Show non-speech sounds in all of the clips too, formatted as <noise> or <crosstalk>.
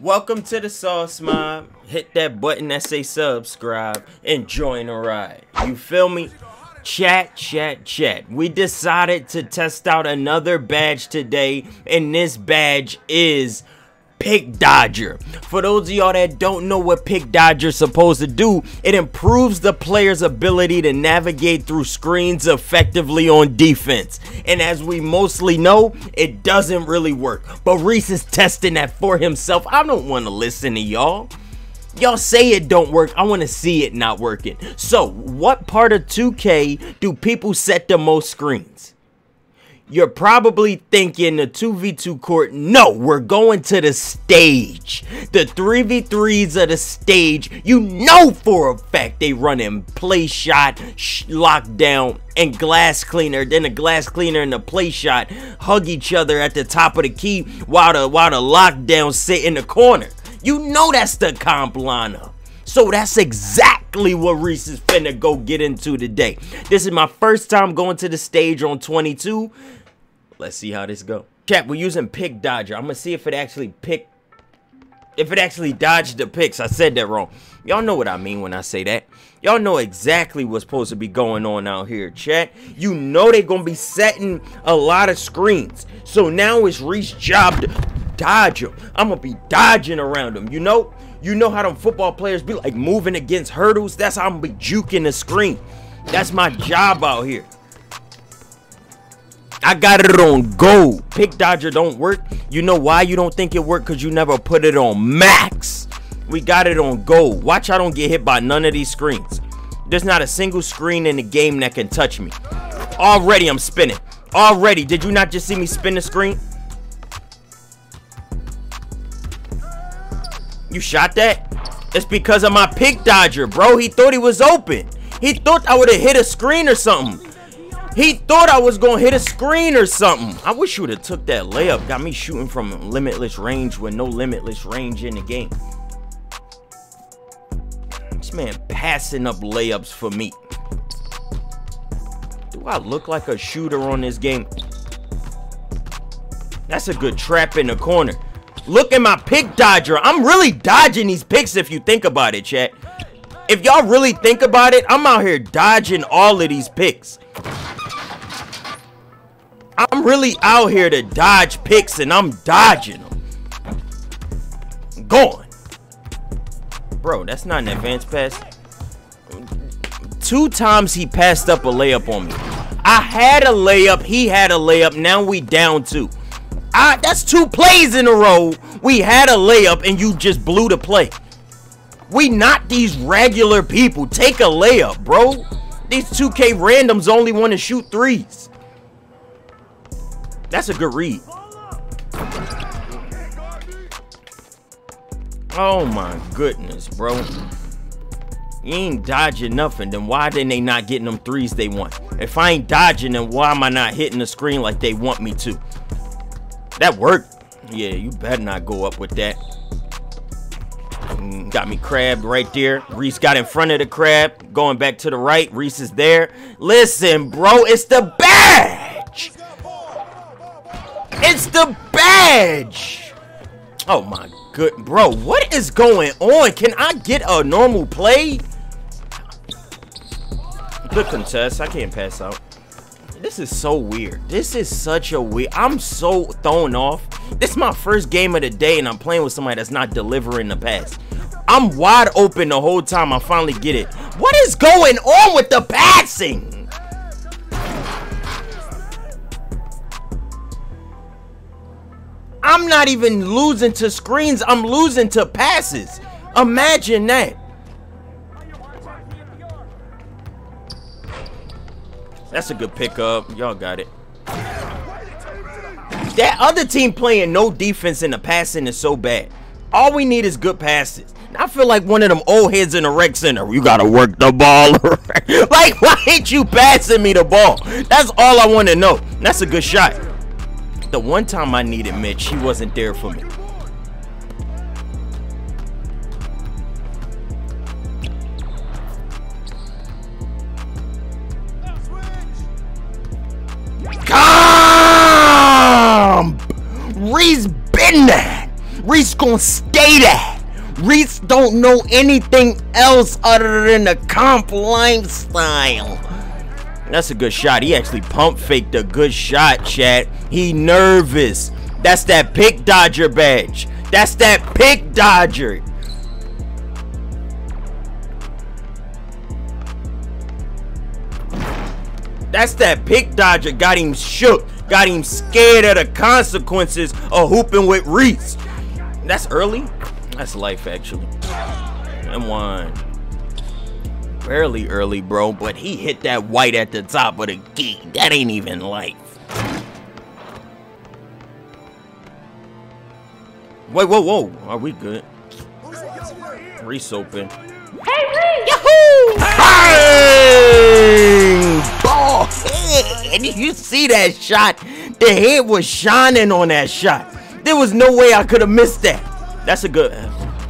Welcome to the Sauce Mob. Hit that button that say subscribe and join the ride. You feel me? Chat, chat, chat. We decided to test out another badge today, and this badge is Pick Dodger. For those of y'all that don't know what Pick Dodger is supposed to do, it improves the player's ability to navigate through screens effectively on defense. And as we mostly know, it doesn't really work. But Rease is testing that for himself. I don't want to listen to y'all. Y'all say it don't work. I want to see it not working. So, what part of 2K do people set the most screens? You're probably thinking the 2v2 court. No, we're going to the stage. The 3v3s of the stage. You know for a fact they run in play shot, lockdown, and glass cleaner. Then the glass cleaner and the play shot hug each other at the top of the key while the while the lockdown sit in the corner. You know that's the comp lineup. So that's exactly what Rease is finna go get into today. This is my first time going to the stage on 22. Let's see how this go. Chat, we're using pick dodger. I'm gonna see if it actually pick if it actually dodged the picks. I said that wrong. Y'all know what I mean when I say that. Y'all know exactly what's supposed to be going on out here, chat. You know they're gonna be setting a lot of screens. So now it's Rease's job to dodge them. I'm gonna be dodging around them, you know? You know how them football players be like moving against hurdles? That's how I'm be juking the screen. That's my job out here. I got it on gold. Pick Dodger don't work. You know why you don't think it worked? Because you never put it on max. We got it on gold. Watch I don't get hit by none of these screens. There's not a single screen in the game that can touch me. Already I'm spinning. Already. Did you not just see me spin the screen? You shot that? It's because of my pick dodger, bro. He thought he was open. He thought I would have hit a screen or something. He thought I was gonna hit a screen or something. I wish you would have took that layup. Got me shooting from limitless range with no limitless range in the game. This man passing up layups for me. Do I look like a shooter on this game? That's a good trap in the corner. Look at my pick dodger. I'm really dodging these picks if you think about it, chat. If y'all really think about it, I'm out here dodging all of these picks. I'm really out here to dodge picks and I'm dodging them. Going. Bro, that's not an advanced pass. Two times he passed up a layup on me. I had a layup, he had a layup, now we down two. I, that's two plays in a row. We had a layup and you just blew the play. We not these regular people. Take a layup, bro. These 2K randoms only want to shoot threes. That's a good read. Oh my goodness, bro. You ain't dodging nothing, then why didn't they not getting them threes they want? If I ain't dodging, then why am I not hitting the screen like they want me to? That worked. Yeah, you better not go up with that. Mm, got me crabbed right there. Rease got in front of the crab. Going back to the right. Rease is there. Listen, bro, it's the badge. It's the badge! Oh my good, bro, what is going on? Can I get a normal play? Good contest, I can't pass out. This is so weird. This is such a weird, I'm so thrown off. This is my first game of the day and I'm playing with somebody that's not delivering the pass. I'm wide open the whole time I finally get it. What is going on with the passing? I'm not even losing to screens. I'm losing to passes. Imagine that. That's a good pickup. Y'all got it. That other team playing no defense in the passing is so bad. All we need is good passes. I feel like one of them old heads in the rec center. You gotta work the ball. <laughs> like, why ain't you passing me the ball? That's all I want to know. That's a good shot. The one time I needed Mitch, he wasn't there for me. Rease been that! Rease gonna stay that. Rease don't know anything else other than the comp lifestyle. That's a good shot. He actually pump faked a good shot, chat. He nervous. That's that pick dodger badge. That's that pick dodger. That's that pick dodger got him shook. Got him scared of the consequences of hooping with Rease. That's early? That's life, actually. And one. Fairly early, bro, but he hit that white at the top of the key. That ain't even life. Wait, whoa, whoa. Are we good? Rease open. Hey, Rease! Yahoo! Bang! Head! <laughs> You see that shot? The head was shining on that shot. There was no way I could have missed that. That's a good...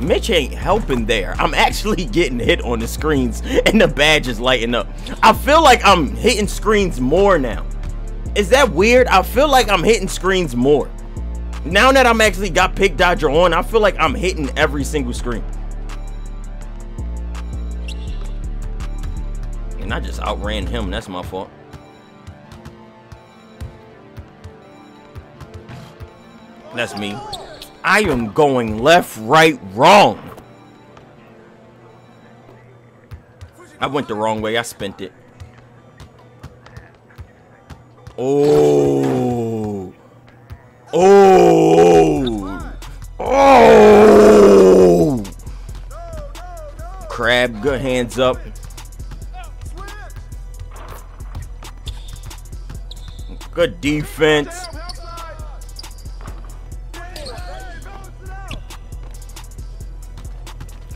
Mitch ain't helping there. I'm actually <laughs> getting hit on the screens <laughs> and the badge is lighting up. I feel like I'm hitting screens more now. Is that weird? I feel like I'm hitting screens more. Now that I'm actually got Pick Dodger on, I feel like I'm hitting every single screen. And I just outran him. That's my fault. That's me. I am going left, right, wrong. I went the wrong way. I spent it. Oh. Oh. Oh. Crab, good hands up. Good defense.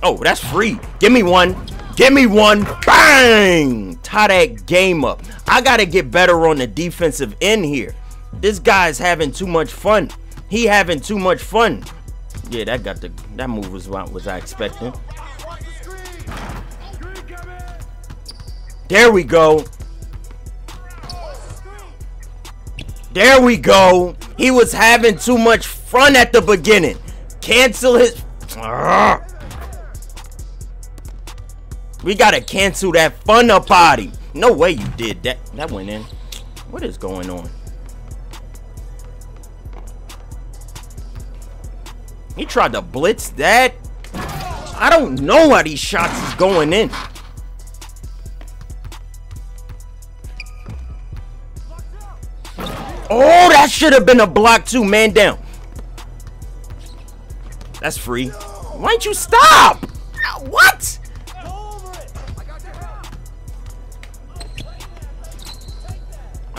Oh, that's free. Give me one. Give me one. Bang! Tie that game up. I got to get better on the defensive end here. This guy's having too much fun. He having too much fun. Yeah, that got the that move was what was I expecting. There we go. There we go. He was having too much fun at the beginning. Cancel his. Ah, We gotta cancel that fun up party. No way you did that. That went in. What is going on? He tried to blitz that. I don't know why these shots is going in. Oh, that should have been a block too. Man down. That's free. Why don't you stop? What?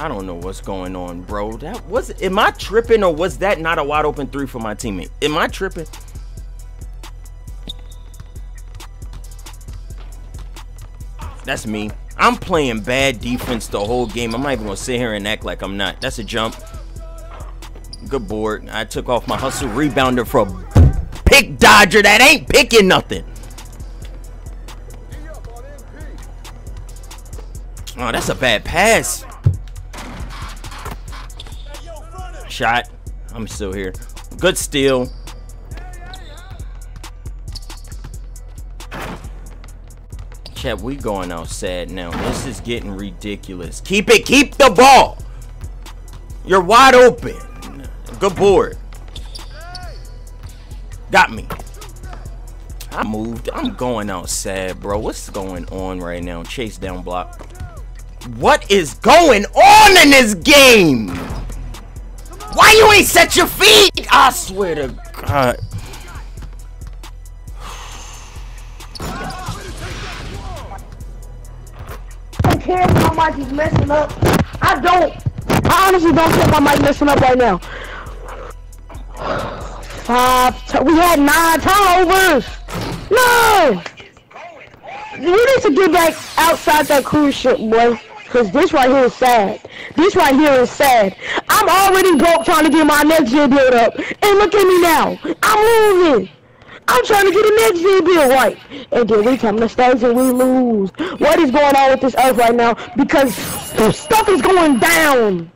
I don't know what's going on, bro. That was am I tripping or was that not a wide open three for my teammate? Am I tripping? That's me. I'm playing bad defense the whole game. I'm not even gonna sit here and act like I'm not. That's a jump. Good board. I took off my hustle rebounder for pick dodger that ain't picking nothing. Oh, that's a bad pass. Shot. I'm still here. Good steal. Chat, we going outside now. This is getting ridiculous. Keep it. Keep the ball. You're wide open. Good board. Got me. I moved. I'm going outside, bro. What's going on right now? Chase down block. What is going on in this game? Why you ain't set your feet? I swear to God. I don't care if my mic is messing up. I don't. I honestly don't care if my mic messing up right now. Five. we had nine turnovers. No. You need to get back outside that cruise ship, boy. Cause this right here is sad. This right here is sad. I'm already broke trying to get my next year built up. And look at me now. I'm moving. I'm trying to get a next year build right. And then we come to stage and we lose. What is going on with this earth right now? Because stuff is going down.